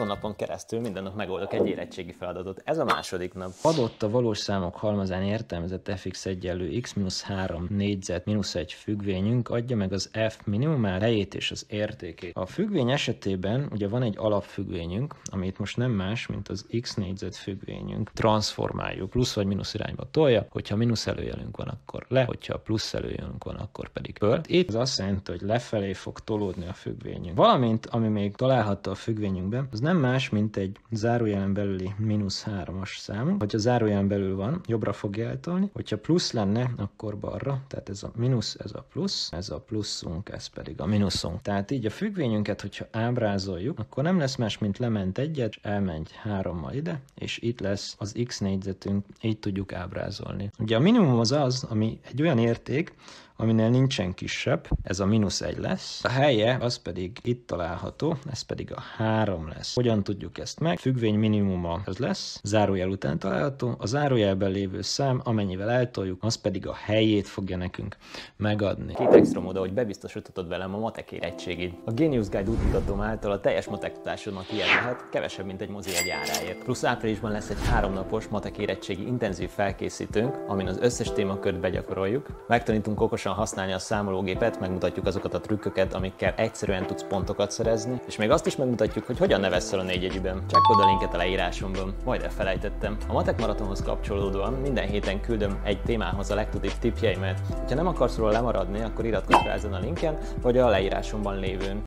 60 napon keresztül minden nap megoldok egy érettségi feladatot. Ez a második nap. Adott a valós számok halmazán értelmezett fx egyenlő x-3 négyzet mínusz egy függvényünk adja meg az f minimumál helyét és az értékét. A függvény esetében ugye van egy alapfüggvényünk, amit most nem más, mint az x négyzet függvényünk. Transformáljuk, plusz vagy mínusz irányba tolja, hogyha mínusz előjelünk van, akkor le, hogyha plusz előjelünk van, akkor pedig föl. Itt az azt jelenti, hogy lefelé fog tolódni a függvényünk. Valamint, ami még található a függvényünkben, az nem más, mint egy zárójelen belüli mínusz hármas szám. Hogyha zárójelen belül van, jobbra fogja eltolni, hogyha plusz lenne, akkor balra, tehát ez a mínusz, ez a plusz, ez a pluszunk, ez pedig a mínuszunk. Tehát így a függvényünket, hogyha ábrázoljuk, akkor nem lesz más, mint lement egyet, és elmegy hárommal ide, és itt lesz az x négyzetünk, így tudjuk ábrázolni. Ugye a minimum az az, ami egy olyan érték, aminél nincsen kisebb, ez a mínusz egy lesz. A helye az pedig itt található, ez pedig a 3 lesz. Hogyan tudjuk ezt meg? Függvény minimuma az lesz, zárójel után található, a zárójelben lévő szám, amennyivel eltoljuk, az pedig a helyét fogja nekünk megadni. Két extra mód, hogy bebiztosíthatod velem a matek érettségét. A Genius Guide útmutatom által a teljes matek tudásodat ilyen lehet, kevesebb, mint egy mozi egy áráért. Plusz áprilisban lesz egy háromnapos matek érettségi intenzív felkészítőnk, amin az összes témakört begyakoroljuk. Megtanítunk okosan használni a számológépet, megmutatjuk azokat a trükköket, amikkel egyszerűen tudsz pontokat szerezni, és még azt is megmutatjuk, hogy hogyan nevezsz a négyegyűben. Csekkod a linket a leírásomban, majd elfelejtettem. A Matek Maratonhoz kapcsolódóan minden héten küldöm egy témához a legtudibb tipjeimet. Ha nem akarsz róla lemaradni, akkor iratkozz fel ezen a linken, vagy a leírásomban lévőn.